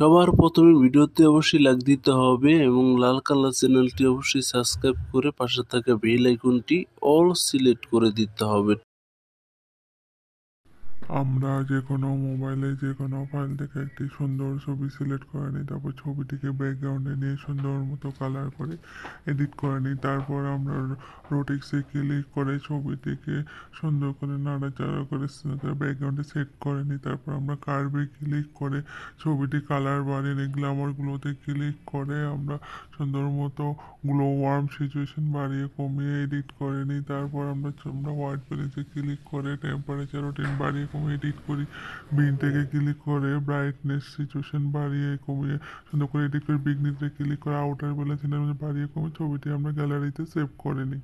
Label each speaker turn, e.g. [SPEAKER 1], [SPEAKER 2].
[SPEAKER 1] সবার প্রথমে ভিডিওতে অবশ্যই লাইক দিতে হবে এবং লাল কালার চ্যানেলটি অবশ্যই সাবস্ক্রাইব করে পাশে থাকা বেল আইকনটি অল সিলেক্ট করে দিতে হবে।
[SPEAKER 2] আমরা যে কোনো মোবাইলে যে কোনো ফাইল থেকে একটি সুন্দর ছবি সিলেক্ট করে নিই, তারপর ছবিটিকে ব্যাকগ্রাউন্ডে নিয়ে সুন্দর মতো কালার করে এডিট করে নিই, তারপর আমরা রোটিক্সে ক্লিক করে ছবিটিকে সুন্দর করে নাড়াচাড়া করে ব্যাকগ্রাউন্ডে সেট করে নিই, তারপর আমরা কার্ভে ক্লিক করে ছবিটি কালার বাড়িয়ে নিই গ্ল্যামারগুলোতে ক্লিক করে আমরা সুন্দর মতো গ্লো ওয়ার্ম সিচুয়েশন বাড়িয়ে কমিয়ে এডিট করে নিই, তারপর আমরা আমরা হোয়াইট ব্যালেন্সে ক্লিক করে টেম্পারেচার রোটিন বাড়িয়ে কমিয়ে এডিট করি বিন থেকে ক্লিক করে ব্রাইটনেস সিচুয়েশন বাড়িয়ে কমিয়ে, সুন্দর করে এডিট করে বিগনিতে ক্লিক করে আউটার ব্যালেন্স বাড়িয়ে কমিয়ে ছবিটি আমরা গ্যালারিতে সেভ করে নিই।